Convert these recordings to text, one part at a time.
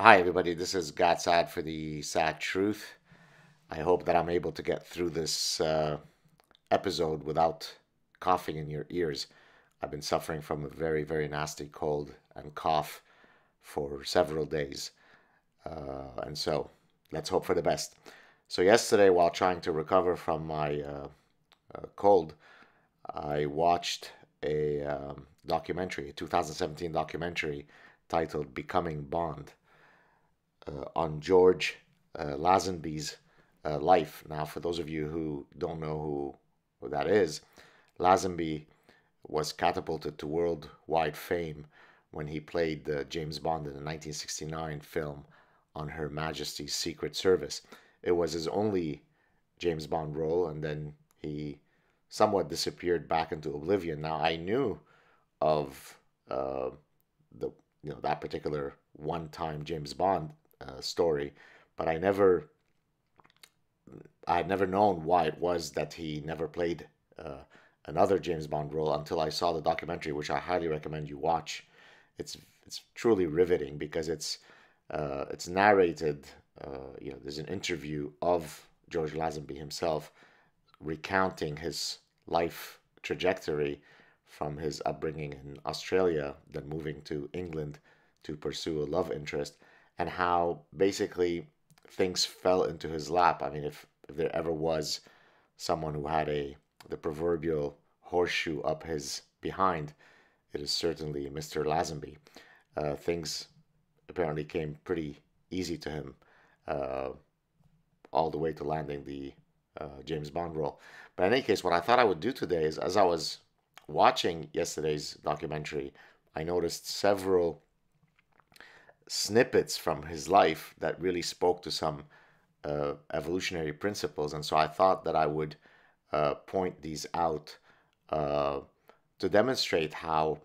Hi, everybody. This is Gad Saad for the Saad Truth. I hope that I'm able to get through this uh, episode without coughing in your ears. I've been suffering from a very, very nasty cold and cough for several days. Uh, and so let's hope for the best. So, yesterday, while trying to recover from my uh, uh cold, I watched a um, documentary, a 2017 documentary titled Becoming Bond uh, on George uh, Lazenby's uh, life. Now, for those of you who don't know who, who that is, Lazenby was catapulted to worldwide fame when he played James Bond in the 1969 film on Her Majesty's Secret Service. It was his only James Bond role, and then he somewhat disappeared back into oblivion. Now I knew of uh, the you know that particular one-time James Bond uh, story, but I never I had never known why it was that he never played uh, another James Bond role until I saw the documentary, which I highly recommend you watch. It's it's truly riveting because it's uh, it's narrated. Uh, you know, there's an interview of George Lazenby himself recounting his life trajectory from his upbringing in Australia, then moving to England to pursue a love interest, and how basically things fell into his lap. I mean, if, if there ever was someone who had a the proverbial horseshoe up his behind, it is certainly Mr. Lazenby. Uh, things apparently came pretty easy to him, uh, all the way to landing the uh, James Bond role. But in any case, what I thought I would do today is, as I was watching yesterday's documentary, I noticed several snippets from his life that really spoke to some uh, evolutionary principles. And so I thought that I would uh, point these out uh, to demonstrate how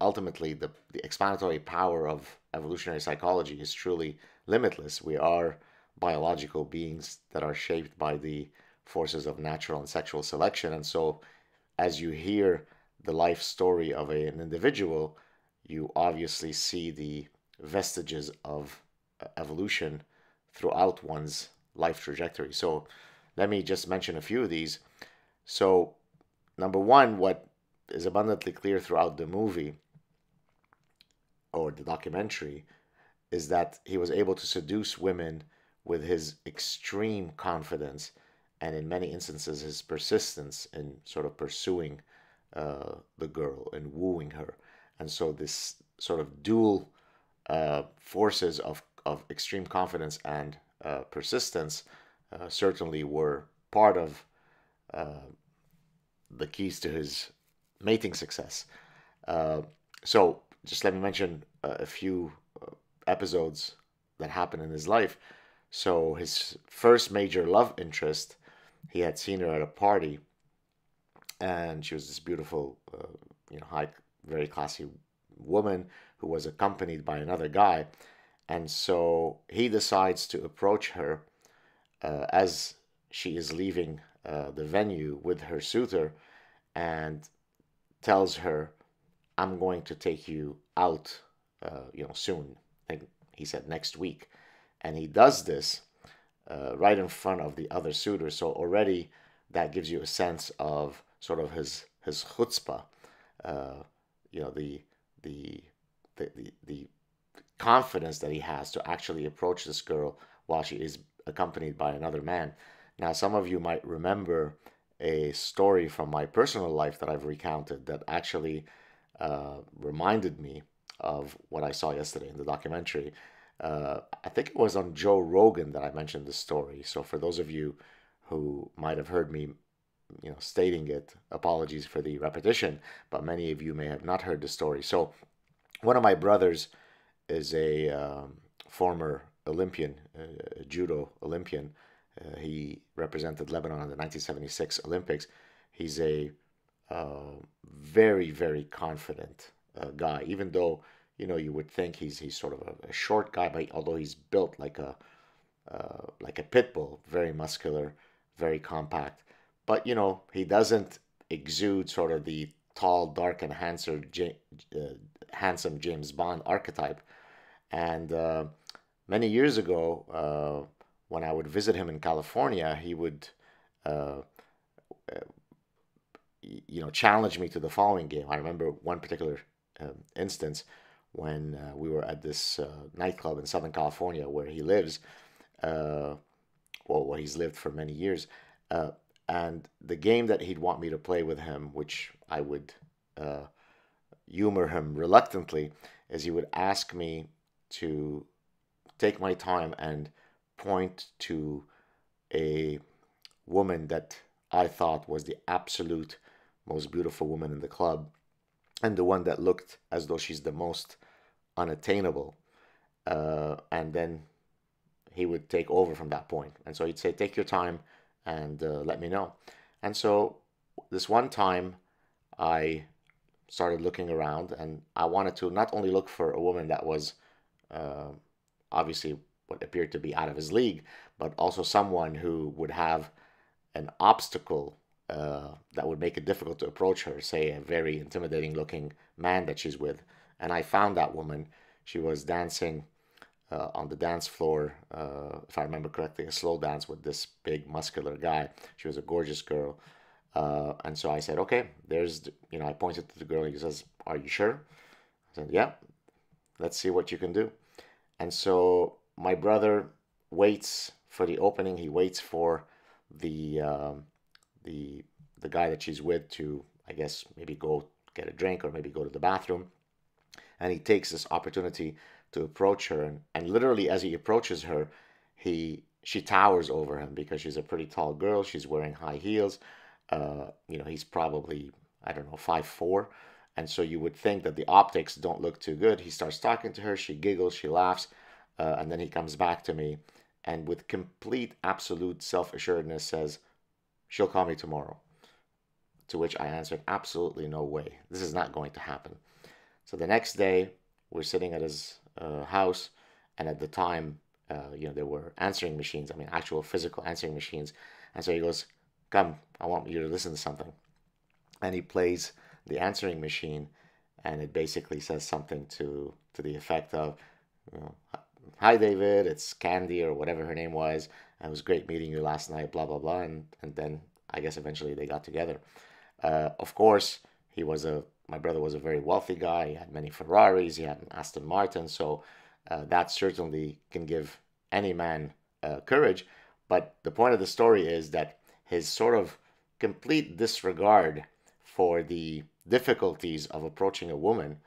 ultimately the, the explanatory power of evolutionary psychology is truly limitless. We are biological beings that are shaped by the forces of natural and sexual selection. And so, as you hear the life story of a, an individual, you obviously see the vestiges of uh, evolution throughout one's life trajectory. So, let me just mention a few of these. So, number one, what is abundantly clear throughout the movie or the documentary is that he was able to seduce women with his extreme confidence and in many instances his persistence in sort of pursuing uh, the girl and wooing her and so this sort of dual uh, forces of, of extreme confidence and uh, persistence uh, certainly were part of uh, the keys to his mating success. Uh, so just let me mention a few episodes that happened in his life. So his first major love interest, he had seen her at a party, and she was this beautiful, uh, you know, high, very classy woman who was accompanied by another guy, and so he decides to approach her uh, as she is leaving uh, the venue with her suitor, and tells her, "I'm going to take you out, uh, you know, soon." I think he said next week and he does this uh, right in front of the other suitors. So already that gives you a sense of sort of his his chutzpah, uh, you know, the, the the the the confidence that he has to actually approach this girl while she is accompanied by another man. Now, some of you might remember a story from my personal life that I've recounted that actually uh, reminded me of what I saw yesterday in the documentary uh, I think it was on Joe Rogan that I mentioned this story. So for those of you who might have heard me, you know, stating it, apologies for the repetition, but many of you may have not heard the story. So one of my brothers is a um, former Olympian, uh, judo Olympian. Uh, he represented Lebanon in the 1976 Olympics. He's a uh, very, very confident uh, guy, even though you know, you would think he's he's sort of a, a short guy, but although he's built like a uh, like a pit bull, very muscular, very compact. But you know, he doesn't exude sort of the tall, dark, and handsome, uh, handsome James Bond archetype. And uh, many years ago, uh, when I would visit him in California, he would, uh, uh you know, challenge me to the following game. I remember one particular um, instance when uh, we were at this uh, nightclub in Southern California where he lives, well, where he's lived for many years. and the game that he'd want me to play with him, which I would humor him reluctantly, is he would ask me to take my time and point to a woman that I thought was the absolute most beautiful woman in the club and the one that looked as though she's the most unattainable. Uh, and then he would take over from that point. And so he'd say, Take your time and uh, let me know. And so this one time, I started looking around and I wanted to not only look for a woman that was uh, obviously what appeared to be out of his league, but also someone who would have an obstacle uh, that would make it difficult to approach her, say a very intimidating looking man that she's with. And I found that woman. She was dancing uh, on the dance floor, uh, if I remember correctly, a slow dance with this big muscular guy. She was a gorgeous girl. Uh, and so I said, okay, there's, the, you know, I pointed to the girl. He says, are you sure? I said, yeah, let's see what you can do. And so my brother waits for the opening. He waits for the um, the the guy that she's with to, I guess, maybe go get a drink or maybe go to the bathroom. And he takes this opportunity to approach her, and, and literally as he approaches her, he she towers over him because she's a pretty tall girl. She's wearing high heels. Uh, you know, he's probably, I don't know, five four. And so you would think that the optics don't look too good. He starts talking to her. She giggles. She laughs. Uh, and then he comes back to me and with complete, absolute self assuredness says, She'll call me tomorrow. To which I answered, Absolutely no way. This is not going to happen. So the next day, we're sitting at his uh, house. And at the time, uh, you know, there were answering machines. I mean, actual physical answering machines. And so he goes, come, I want you to listen to something. And he plays the answering machine, and it basically says something to to the effect of, you know, "Hi, David, it's Candy or whatever her name was. It was great meeting you last night." Blah blah blah, and and then I guess eventually they got together. Uh, of course, he was a my brother was a very wealthy guy. He had many Ferraris. He had an Aston Martin, so uh, that certainly can give any man uh, courage. But the point of the story is that his sort of complete disregard for the difficulties of approaching a woman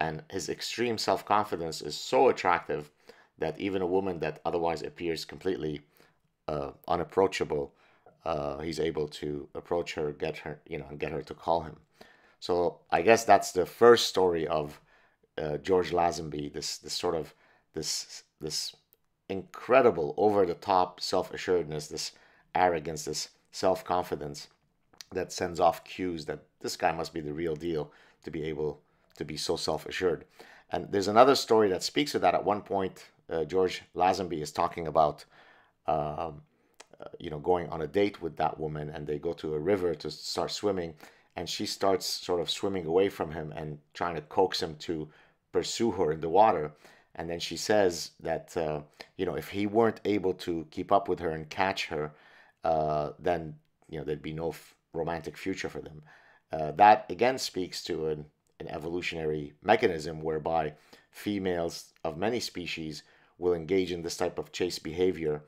and his extreme self confidence is so attractive that even a woman that otherwise appears completely uh, unapproachable, uh, he's able to approach her, get her, you know, and get her to call him. So I guess that's the first story of uh, George Lazenby. This this sort of this this incredible over the top self assuredness, this arrogance, this self confidence that sends off cues that this guy must be the real deal to be able to be so self assured. And there's another story that speaks to that. At one point, uh, George Lazenby is talking about, um, uh, you know, going on a date with that woman, and they go to a river to start swimming, and she starts sort of swimming away from him and trying to coax him to pursue her in the water. And then she says that, uh, you know, if he weren't able to keep up with her and catch her, uh, then you know there'd be no romantic future for them. Uh, that again speaks to an, an evolutionary mechanism whereby females of many species will engage in this type of chase behavior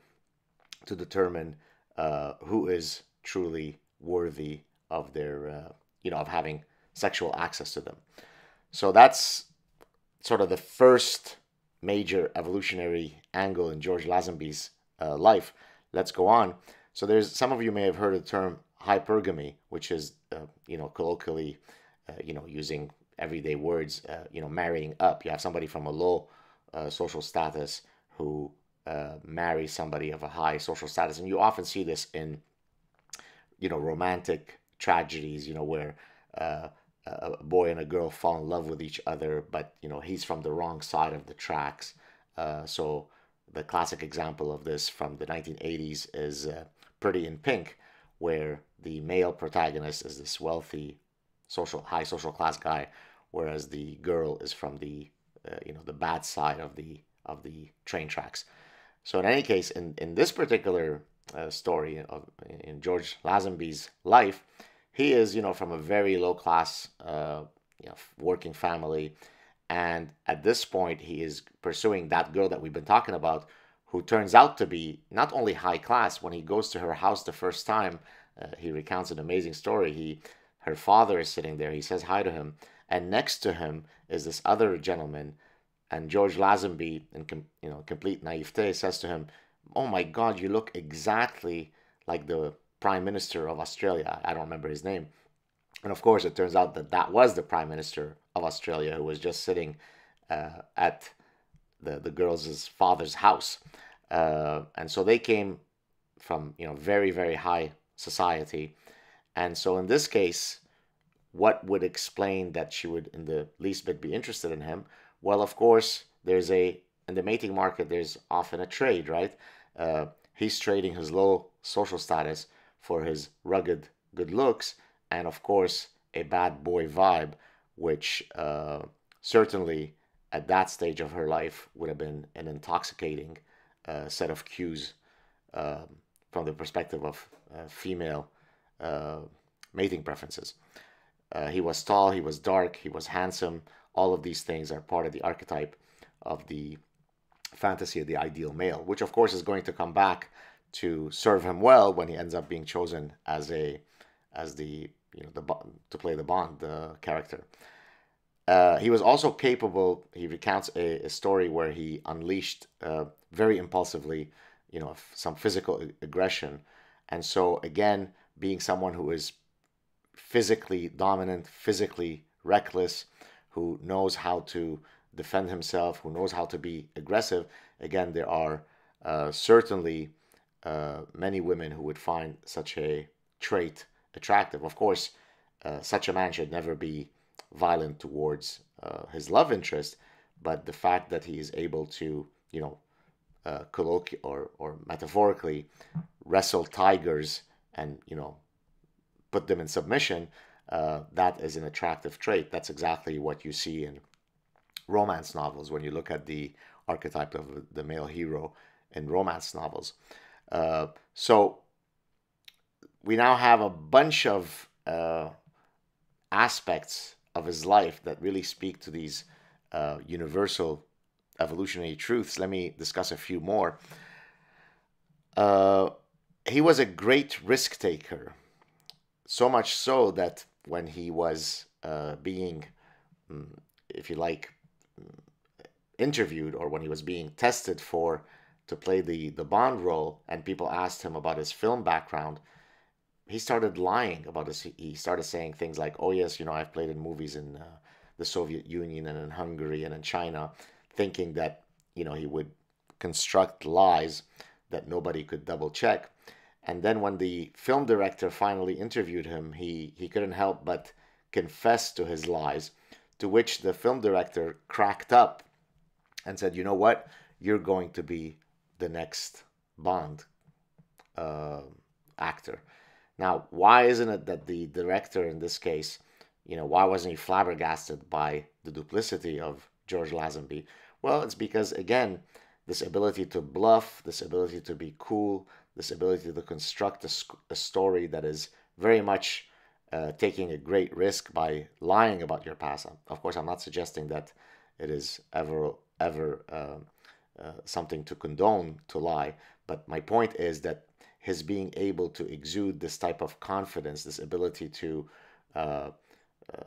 to determine uh, who is truly worthy of their, uh, you know, of having sexual access to them. So that's sort of the first major evolutionary angle in George Lazenby's uh, life. Let's go on. So there's some of you may have heard the term hypergamy, which is uh, you know colloquially, uh, you know using everyday words, uh, you know marrying up. You have somebody from a low uh, social status who uh, marries somebody of a high social status, and you often see this in you know romantic tragedies. You know where uh, a boy and a girl fall in love with each other, but you know he's from the wrong side of the tracks. so the classic example of this from the 1980s is Pretty in Pink, where the male protagonist is this wealthy, social high social class guy, whereas the girl is from the uh, you know the bad side of the of the train tracks. So in any case, in in this particular uh, story of in George Lazenby's life, he is you know from a very low class uh, you know, working family, and at this point he is pursuing that girl that we've been talking about, who turns out to be not only high class. When he goes to her house the first time, uh, he recounts an amazing story. He her father is sitting there. He says hi to him, and next to him is this other gentleman. And George Lazenby, in com- you know complete naivete, says to him, "Oh my God, you look exactly like the Prime Minister of Australia." I don't remember his name, and of course, it turns out that that was the Prime Minister of Australia who was just sitting uh, at the the girls' father's house, uh, and so they came from you know very very high society, and so in this case, what would explain that she would in the least bit be interested in him? Well, of course, there's a in the mating market. There's often a trade, right? Uh, he's trading his low social status for his rugged good looks, and of course, a bad boy vibe, which uh, certainly at that stage of her life would have been an intoxicating uh, set of cues um, from the perspective of uh, female uh, mating preferences. Uh, he was tall, he was dark, he was handsome. All of these things are part of the archetype of the fantasy of the ideal male, which of course is going to come back to serve him well when he ends up being chosen as a as the you know the to play the Bond the character. Uh, he was also capable. He recounts a, a story where he unleashed uh, very impulsively, you know, some physical aggression, and so again, being someone who is physically dominant, physically reckless, who knows how to defend himself, who knows how to be aggressive. Again, there are uh, certainly uh, many women who would find such a trait attractive. Of course, uh, such a man should never be violent towards uh, his love interest, but the fact that he is able to, you know, uh, colloquially or, or metaphorically wrestle tigers and, you know, put them in submission, uh, that is an attractive trait. That's exactly what you see in romance novels when you look at the archetype of the male hero in romance novels. Uh, so we now have a bunch of uh, aspects of his life that really speak to these uh, universal evolutionary truths. Let me discuss a few more. Uh, he was a great risk taker. So much so that when he was uh, being, mm, if you like, mm, interviewed or when he was being tested for to play the, the Bond role, and people asked him about his film background, he started lying about this. He started saying things like, "Oh yes, you know, I've played in movies in uh, the Soviet Union and in Hungary and in China," thinking that you know he would construct lies that nobody could double check. And then when the film director finally interviewed him, he, he couldn't help but confess to his lies, to which the film director cracked up and said, You know what? You're going to be the next Bond uh, actor. Now, why isn't it that the director in this case, you know, why wasn't he flabbergasted by the duplicity of George Lazenby? Well, it's because, again, this ability to bluff, this ability to be cool, this ability to construct a, a story that is very much uh, taking a great risk by lying about your past. Of course, I'm not suggesting that it is ever ever uh, uh, something to condone to lie, but my point is that his being able to exude this type of confidence, this ability to uh, uh,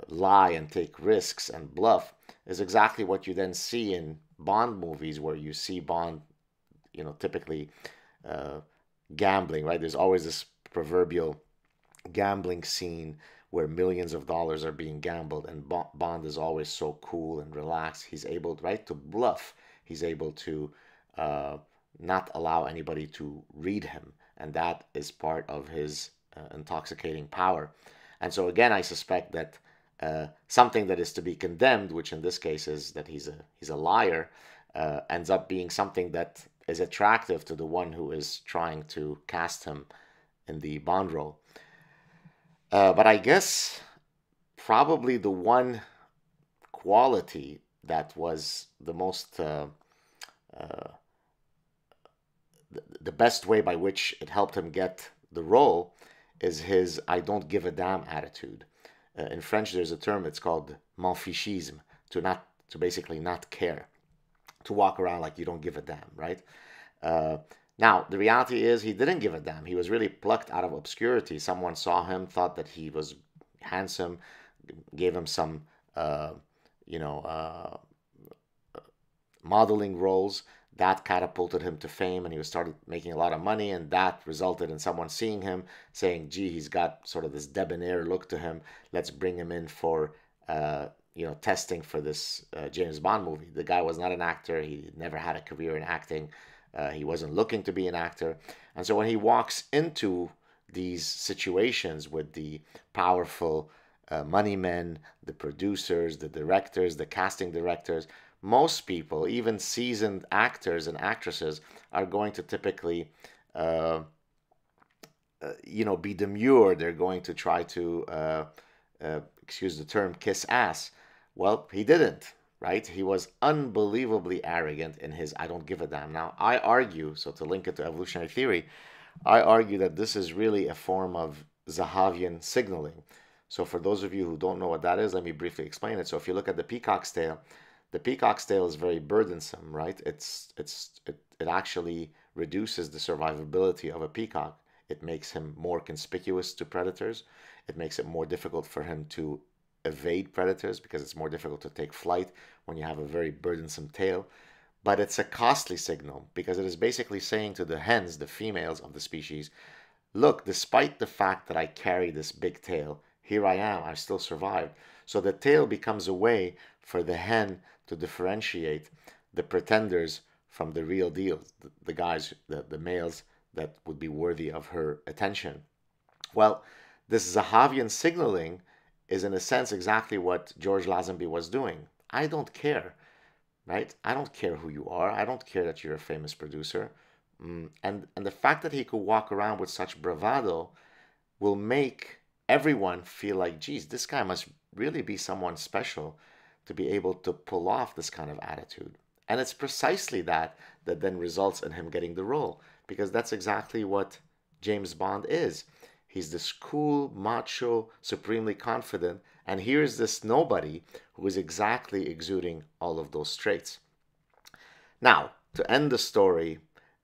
lie and take risks and bluff, is exactly what you then see in Bond movies, where you see Bond, you know, typically uh, gambling, right? There's always this proverbial gambling scene where millions of dollars are being gambled, and Bond is always so cool and relaxed. He's able, right, to bluff. He's able to uh, not allow anybody to read him, and that is part of his uh, intoxicating power. And so, again, I suspect that uh, something that is to be condemned, which in this case is that he's a he's a liar, uh, ends up being something that is attractive to the one who is trying to cast him in the Bond role. Uh, but I guess probably the one quality that was the most uh, uh, the, best way by which it helped him get the role is his I don't give a damn attitude. Uh, in French, there's a term, it's called m'en to not to basically not care, to walk around like you don't give a damn, right? Uh, now, the reality is he didn't give a damn. He was really plucked out of obscurity. Someone saw him, thought that he was handsome, gave him some, uh, you know, uh, modeling roles. That catapulted him to fame, and he started making a lot of money. And that resulted in someone seeing him, saying, "Gee, he's got sort of this debonair look to him. Let's bring him in for." Uh, you know, testing for this uh, James Bond movie. The guy was not an actor. He never had a career in acting. Uh, he wasn't looking to be an actor. And so when he walks into these situations with the powerful uh, money men, the producers, the directors, the casting directors, most people, even seasoned actors and actresses, are going to typically, uh, uh, you know, be demure. They're going to try to, uh, uh, excuse the term, kiss ass. Well, he didn't right? He was unbelievably arrogant in his I don't give a damn. Now, I argue, so to link it to evolutionary theory, I argue that this is really a form of Zahavian signaling. So, for those of you who don't know what that is, let me briefly explain it. So, if you look at the peacock's tail, the peacock's tail is very burdensome, right? It's it's it, it actually reduces the survivability of a peacock. It makes him more conspicuous to predators. It makes it more difficult for him to evade predators because it's more difficult to take flight when you have a very burdensome tail. But it's a costly signal because it is basically saying to the hens, the females of the species, look, despite the fact that I carry this big tail, here I am, I still survived. So the tail becomes a way for the hen to differentiate the pretenders from the real deal, the, the guys, the, the males that would be worthy of her attention. Well, this Zahavian signaling is in a sense exactly what George Lazenby was doing. I don't care, right? I don't care who you are. I don't care that you're a famous producer. Mm, and, and the fact that he could walk around with such bravado will make everyone feel like, geez, this guy must really be someone special to be able to pull off this kind of attitude. And it's precisely that that then results in him getting the role, because that's exactly what James Bond is. He's this cool, macho, supremely confident, and here's this nobody who is exactly exuding all of those traits. Now, to end the story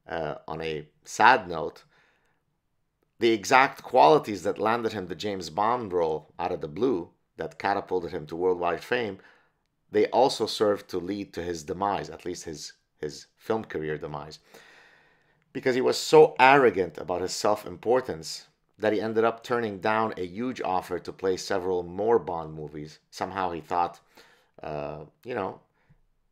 uh, on a sad note, the exact qualities that landed him the James Bond role out of the blue, that catapulted him to worldwide fame, they also served to lead to his demise, at least his, his film career demise. Because he was so arrogant about his self importance that he ended up turning down a huge offer to play several more Bond movies. Somehow he thought, uh, you know,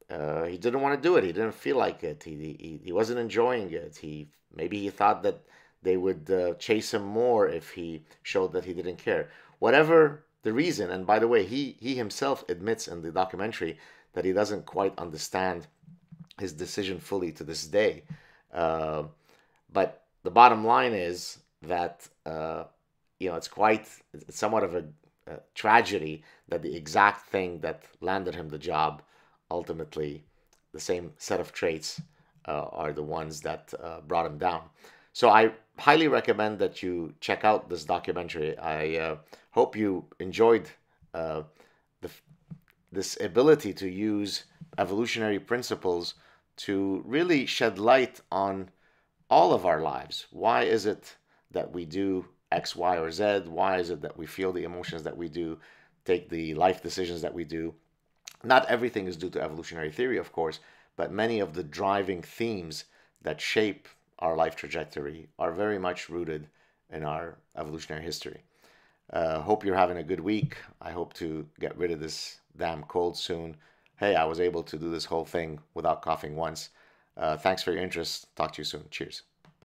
uh, he didn't want to do it. He didn't feel like it. He, he, he wasn't enjoying it. He maybe he thought that they would uh, chase him more if he showed that he didn't care. Whatever the reason, and by the way, he he himself admits in the documentary that he doesn't quite understand his decision fully to this day. Uh, but the bottom line is that uh, you know it's quite it's somewhat of a, a, tragedy that the exact thing that landed him the job ultimately the same set of traits uh, are the ones that uh, brought him down so i highly recommend that you check out this documentary i uh, hope you enjoyed uh, the, this ability to use evolutionary principles to really shed light on all of our lives why is it that we do X, Y, or Z? Why is it that we feel the emotions that we do, take the life decisions that we do? Not everything is due to evolutionary theory, of course, but many of the driving themes that shape our life trajectory are very much rooted in our evolutionary history. Uh, hope you're having a good week. I hope to get rid of this damn cold soon. Hey, I was able to do this whole thing without coughing once. Uh, thanks for your interest. Talk to you soon. Cheers.